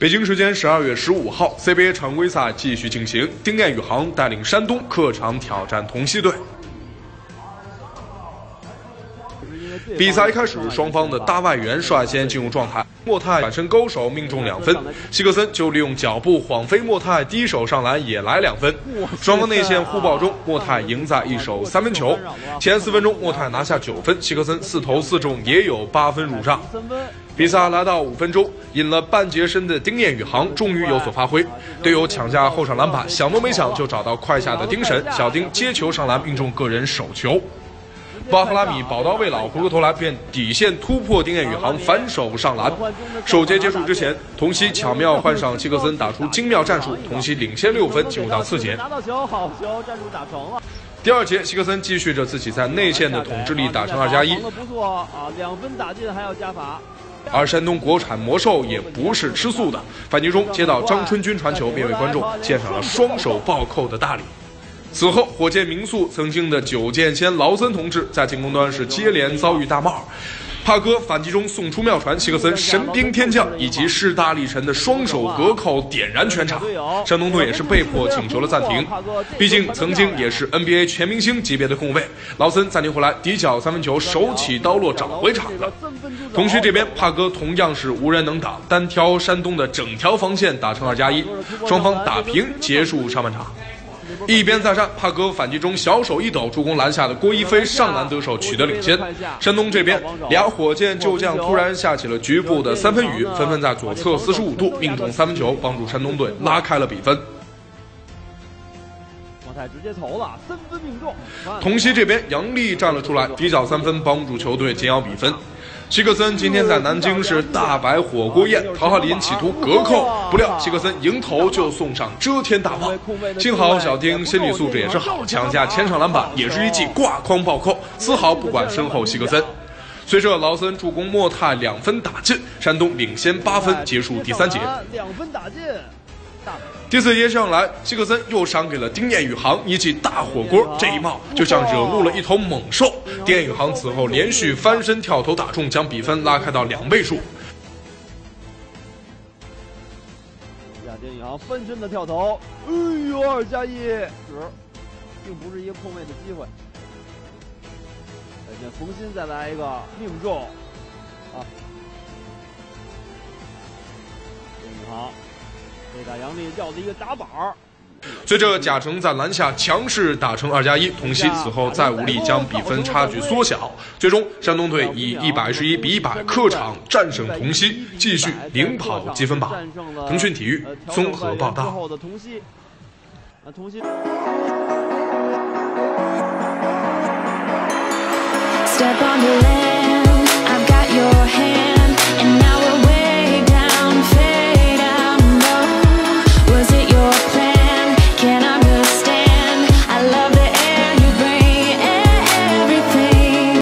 北京时间十二月十五号，CBA 常规赛继续进行，丁彦雨航带领山东客场挑战同曦队。比赛一开始，双方的大外援率先进入状态，莫泰转身勾手命中两分，希克森就利用脚步晃飞莫泰，低手上篮也来两分。双方内线互爆中，莫泰赢在一手三分球。前四分钟，莫泰拿下九分，希克森四投四中，也有八分入账。比赛来到五分钟，引了半截身的丁彦雨航终于有所发挥，队友抢下后场篮板，想都没想就找到快下的丁神，小丁接球上篮命中个人首球，巴赫拉米宝刀未老，回过头来便底线突破丁彦雨航反手上篮。首节结束之前，同曦巧妙换上希克森打出精妙战术，同曦领先六分进入到次节。拿到球，好球，战术打成了。第二节，希克森继续着自己在内线的统治力，打成二加一。不错啊，两分打进还要加罚。而山东国产魔兽也不是吃素的，反击中接到张春军传球，便为观众献上了双手暴扣的大礼。此后，火箭民宿曾经的九剑仙劳森同志在进攻端是接连遭遇大帽。帕哥反击中送出妙传，希克森神兵天降以及势大力沉的双手隔扣点燃全场。山东队也是被迫请求了暂停，毕竟曾经也是 NBA 全明星级别的控卫。劳森暂停回来，底角三分球手起刀落找回场子。同时这边帕哥同样是无人能挡，单挑山东的整条防线打成二加一，双方打平结束上半场。一边再战，帕哥反击中小手一抖，助攻篮下的郭一飞上篮得手，取得领先。山东这边俩火箭就这样突然下起了局部的三分雨，纷纷在左侧四十五度命中三分球，帮助山东队拉开了比分。直接投了三分命中。同曦这边杨丽站了出来，底角三分帮助球队紧咬比分。希克森今天在南京是大摆火锅宴，陶浩林企图隔扣，不料希克森迎头就送上遮天大炮。幸好小丁心理素质也是好，抢下前场篮板，也是一记挂筐暴扣，丝毫不管身后希克森。随着劳森助攻莫泰两分打进，山东领先八分，结束第三节。两分打进。第四节上来，希克森又赏给了丁彦雨航一记大火锅，这一帽就像惹怒了一头猛兽。丁彦雨航此后连续翻身跳投打中，将比分拉开到两位数。亚丁宇航翻身的跳投，哎呦，二加一，值，并不是一个空位的机会。再见，冯鑫再来一个命中，啊，丁宇航。被打杨丽要的一个打板儿，随着贾诚在篮下强势打成二加一，同曦此后再无力将比分差距缩小，最终山东队以一百十一比一百客场战胜同曦，继续领跑积分榜。腾讯体育综合报道。那同曦。Step on the land.